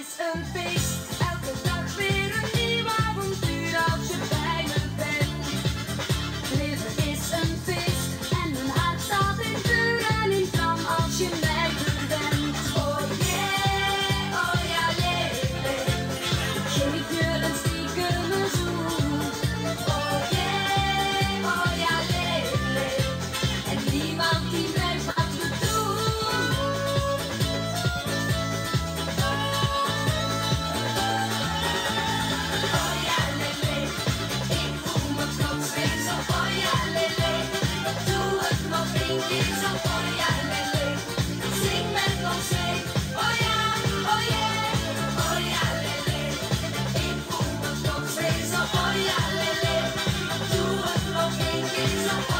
is een feest. Come on.